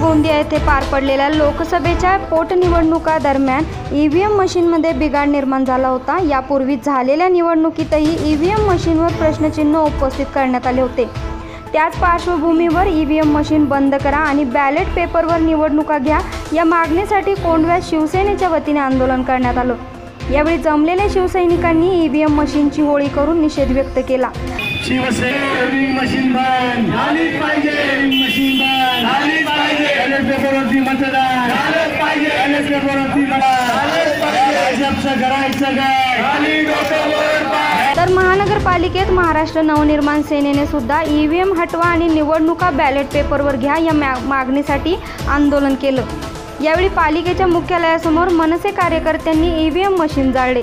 गोंदिया येथे पार पडलेल्या लोकसभेच्या पोटनिवडणुका दरम्यान ई व्ही एम मशीनमध्ये बिघाड निर्माण झाला होता. यापूर्वी झालेल्या निवडणुकीतही ई व्ही एम मशीनवर प्रश्नचिन्ह उपस्थित करण्यात आले होते. त्याच पार्श्वभूमीवर ई व्ही एम मशीन बंद करा आणि बॅलेट पेपरवर निवडणुका घ्या या मागणीसाठी कोंडव्यात शिवसेनेच्या वतीने आंदोलन करण्यात आलं. यावेळी जमलेल्या शिवसैनिकांनी ई व्ही एम मशीनची होळी करून निषेध व्यक्त केला. शिवसेना मशीन बंद. झाली पाहिजे मशीन बंद. झालीच पाहिजे बॅलेट पेपरवरती मतदान झालंच आंबेडकर वरती भाजपचं करायचं काय तर महानगरपालिकेत महाराष्ट्र नवनिर्माण सेनेने सुद्धा ईव्हीएम हटवा आणि निवडणुका बॅलेट पेपरवर घ्या या मागणीसाठी आंदोलन केलं. यावेळी पालिकेच्या मुख्यालयासमोर मनसे कार्यकर्त्यांनी ईव्हीएम मशीन जाळले.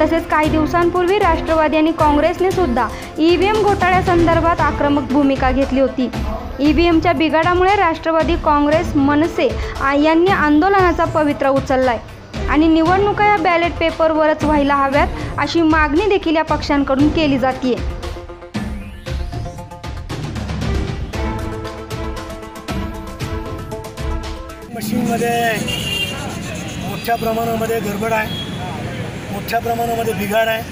तसेच काही दिवसांपूर्वी राष्ट्रवादी आणि काँग्रेसने सुद्धा ई व्ही एम घोटाळ्यासंदर्भात आक्रमक भूमिका घेतली होती. ई व्ही एमच्या बिघाडामुळे राष्ट्रवादी काँग्रेस मनसे यांनी आंदोलनाचा पवित्रा उचललाय. आणि निवडणुका या बॅलेट पेपरवरच व्हायला हव्यात अशी मागणी देखील या पक्षांकडून केली जाते मशीनमध्ये मोठ्या प्रमाणामध्ये गडबड आहे. मोठ्या प्रमाणामध्ये बिघाड आहे.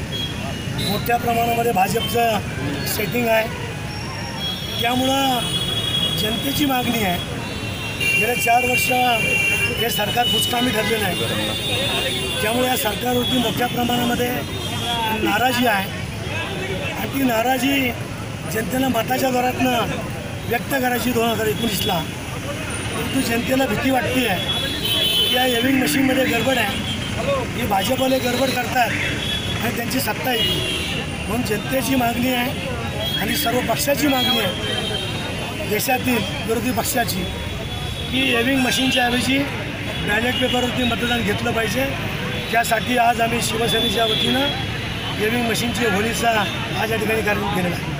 मोठ्या प्रमाणामध्ये भाजपचं सेटिंग आहे. त्यामुळं जनतेची मागणी आहे. गेल्या चार वर्ष हे सरकार फुसकामी ठरलेलं आहे. त्यामुळे या सरकारवरती मोठ्या प्रमाणामध्ये नाराजी आहे. आणि ती नाराजी जनतेला मताच्या दरातनं व्यक्त करायची दोन हजार एकोणीसला. परंतु जनतेला भीती वाटते आहे की या एविंग मशीनमध्ये गडबड आहे. हे भाजपवाले गडबड करतात आणि त्यांची सत्ता येते म्हणून जनतेची मागणी आहे आणि सर्व पक्षाची मागणी आहे. देशातील विरोधी पक्षाची. की एव्हिंग मशीनच्या ऐवजी बॅलेट पेपरवरती मतदान घेतलं पाहिजे. त्यासाठी आज आम्ही शिवसेनेच्या वतीनं एव्हिंग मशीनची होळीचा आज या ठिकाणी कार्यक्रम केलेला आहे.